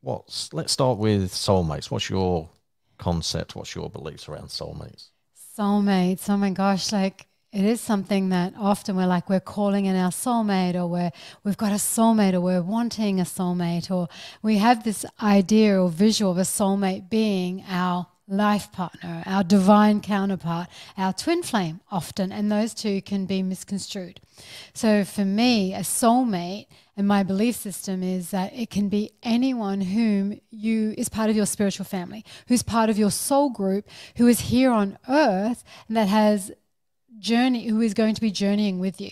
what's let's start with soulmates. What's your concept? What's your beliefs around soulmates? Soulmates. Oh my gosh, like it is something that often we're like we're calling in our soulmate or we're we've got a soulmate or we're wanting a soulmate or we have this idea or visual of a soulmate being our life partner, our divine counterpart, our twin flame often, and those two can be misconstrued. So for me, a soulmate and my belief system is that it can be anyone whom you is part of your spiritual family, who's part of your soul group, who is here on earth and that has journey who is going to be journeying with you